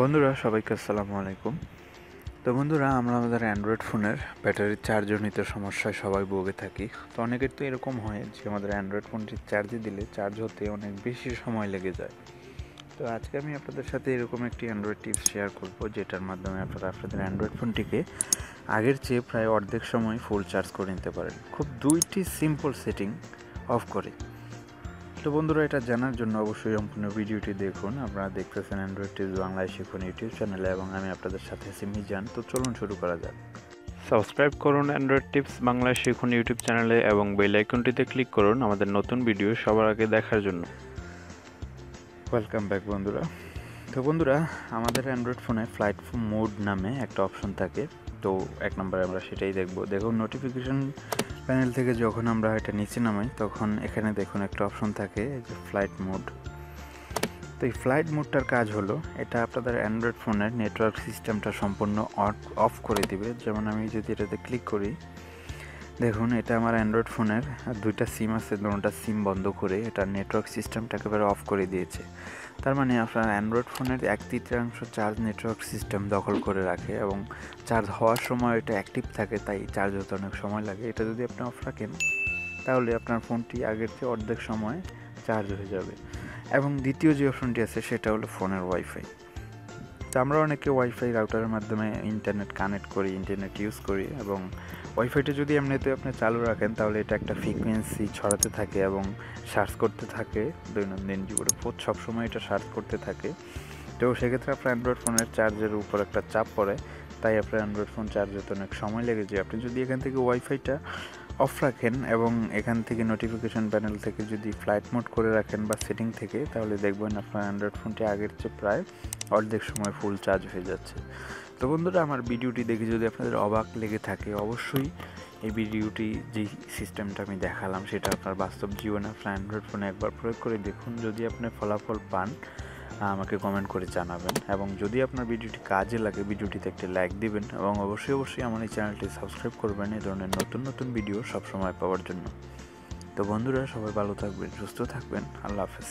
বন্ধুরা, সবাইকে আসসালামু আলাইকুম। তো বন্ধুরা, আমরা আমাদের অ্যান্ড্রয়েড ফোনের ব্যাটারির চার্জজনিত সমস্যায় সবাই ভোগে থাকি। তো অনেকের তো এরকম হয় যে, আমাদের অ্যান্ড্রয়েড ফোনটি চার্জে দিলে চার্জ হতে অনেক বেশি সময় লেগে যায়। তো আজকে আমি আপনাদের সাথে এরকম একটি অ্যান্ড্রয়েড টিপস শেয়ার করব, যেটার মাধ্যমে আপনারা আপনাদের অ্যান্ড্রয়েড ফোনটিকে আগের চেয়ে প্রায় অর্ধেক সময় ফুল চার্জ করে নিতে পারেন। খুব দুইটি সিম্পল সেটিং অফ করে। তো বন্ধুরা এটা জানার জন্য অবশ্যই সম্পূর্ণ ভিডিওটি দেখুন। আপনারা দেখতেছেন অ্যান্ড্রয়েড টিপস বাংলায় শিখুন ইউটিউব চ্যানেলে এবং আমি আপনাদের সাথে সিমি যান তো চলুন শুরু করা যাক। সাবস্ক্রাইব করুন অ্যান্ড্রয়েড টিপস বাংলায় শিখুন ইউটিউব চ্যানেলে এবং বেল আইকনটিতে ক্লিক করুন আমাদের নতুন ভিডিও সবার আগে দেখার জন্য। ওয়েলকাম ব্যাক বন্ধুরা। তো বন্ধুরা আমাদের অ্যান্ড্রয়েড ফোনে ফ্লাইট মোড নামে একটা অপশন থাকে। তো এক নম্বরে আমরা সেটাই দেখব। দেখুন নোটিফিকেশন প্যানেল থেকে যখন আমরা এটা নিচে নামাই, তখন এখানে দেখুন একটা অপশন থাকে যে ফ্লাইট মোড তো এই ফ্লাইট মোডটার কাজ হলো, এটা আপনাদের অ্যান্ড্রয়েড ফোনের নেটওয়ার্ক সিস্টেমটা সম্পূর্ণ অফ করে দিবে। যেমন আমি যদি এটাতে ক্লিক করি দেখুন, এটা আমার অ্যান্ড্রয়েড ফোনের আর দুইটা সিম আছে, দুটা সিম বন্ধ করে এটা নেটওয়ার্ক সিস্টেমটা একেবারে অফ করে দিয়েছে। তার মানে আপনার অ্যান্ড্রয়েড ফোনের এক তৃতীয়াংশ চার্জ নেটওয়ার্ক সিস্টেম দখল করে রাখে এবং চার্জ হওয়ার সময় এটা অ্যাক্টিভ থাকে, তাই চার্জ হতে অনেক সময় লাগে। এটা যদি আপনি অফ রাখেন, তাহলে আপনার ফোনটি আগের চেয়ে অর্ধেক সময় চার্জ হয়ে যাবে। এবং দ্বিতীয় যে অপশনটি আছে, সেটা হলো ফোনের ওয়াইফাই তো আমরা অনেকে ওয়াইফাই রাউটারের মাধ্যমে ইন্টারনেট কানেক্ট করি ইন্টারনেট ইউজ করি এবং ওয়াইফাইটা যদি এমনিতে আপনি চালু রাখেন তাহলে এটা একটা ফ্রিকোয়েন্সি ছড়াতে থাকে এবং সার্চ করতে থাকে। দৈনন্দিন জীবনে সবসময় এটা সার্চ করতে থাকে। তো সেক্ষেত্রে আপনার অ্যান্ড্রয়েড ফোনের চার্জের উপর একটা চাপ পড়ে। তাই আপনার অ্যান্ড্রয়েড ফোন চার্জ হতে অনেক সময় লেগে যায়। আপনি যদি এখান থেকে ওয়াইফাইটা অফ রাখেন এবং এখান থেকে নোটিফিকেশন প্যানেল থেকে যদি ফ্লাইট মোড করে রাখেন বা সেটিং থেকে, তাহলে দেখবেন আপনার অ্যান্ড্রয়েড ফোনটি আগের চেয়ে প্রায় অর্ধেক সময় ফুল চার্জ হয়ে যাচ্ছে। তো বন্ধুরা, আমার ভিডিওটি দেখে যদি আপনাদের অবাক লেগে থাকে, অবশ্যই এই ভিডিওটি যেই সিস্টেমটা আমি দেখালাম, সেটা আপনার বাস্তব জীবনে আপনার অ্যান্ড্রয়েড ফোনে একবার প্রয়োগ করে দেখুন। যদি আপনি ফলাফল পান আমাকে কমেন্ট করে জানাবেন। এবং যদি আপনার ভিডিওটি কাজে লাগে, ভিডিওটিতে একটি লাইক দিবেন এবং অবশ্যই অবশ্যই আমার এই চ্যানেলটি সাবস্ক্রাইব করবেন। এ ধরনের নতুন নতুন ভিডিও সবসময় পাওয়ার জন্য। তো বন্ধুরা, সবাই ভালো থাকবেন, সুস্থ থাকবেন। আল্লাহ হাফেজ।